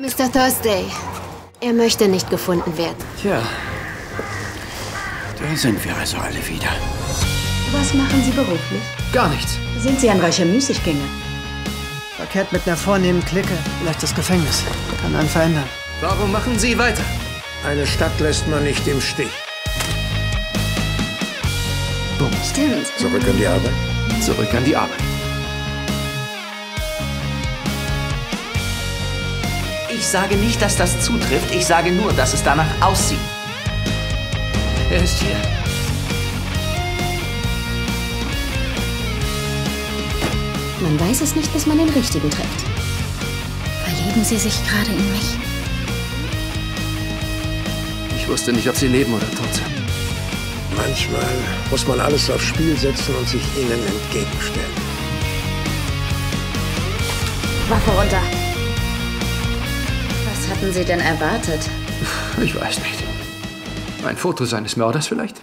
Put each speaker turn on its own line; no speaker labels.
Mr. Thursday, er möchte nicht gefunden werden.
Tja, da sind wir also alle wieder.
Was machen Sie beruflich?
Gar nichts.
Sind Sie ein reicher Müßiggänger?
Verkehrt mit einer vornehmen Clique. Vielleicht das Gefängnis. Kann einen verändern.
Warum machen Sie weiter?
Eine Stadt lässt man nicht im Stich.
Stimmt.
Zurück an die Arbeit.
Zurück an die Arbeit.
Ich sage nicht, dass das zutrifft. Ich sage nur, dass es danach aussieht.
Er ist hier.
Man weiß es nicht, bis man den Richtigen trifft. Verlieben Sie sich gerade in mich?
Ich wusste nicht, ob Sie leben oder tot sind.
Manchmal muss man alles aufs Spiel setzen und sich ihnen entgegenstellen.
Waffe runter. Hatten Sie denn erwartet?
Ich weiß nicht. Ein Foto seines Mörders vielleicht?